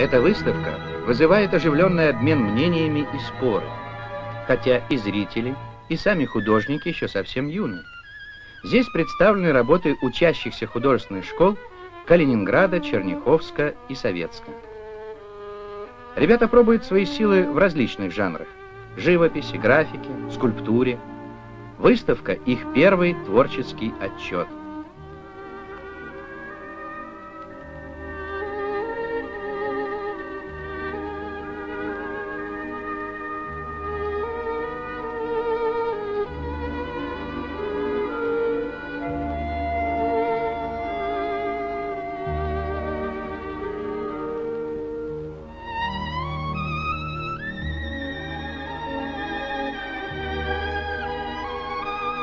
Эта выставка вызывает оживленный обмен мнениями и споры, хотя и зрители, и сами художники еще совсем юны. Здесь представлены работы учащихся художественных школ Калининграда, Черняховска и Советска. Ребята пробуют свои силы в различных жанрах – живописи, графике, скульптуре. Выставка – их первый творческий отчет.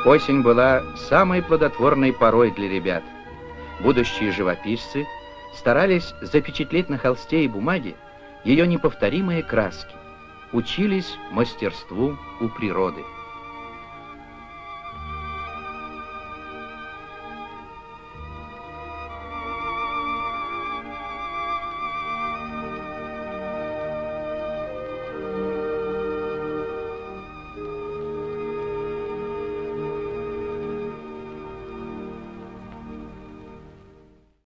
Осень была самой плодотворной порой для ребят. Будущие живописцы старались запечатлеть на холсте и бумаге ее неповторимые краски, учились мастерству у природы.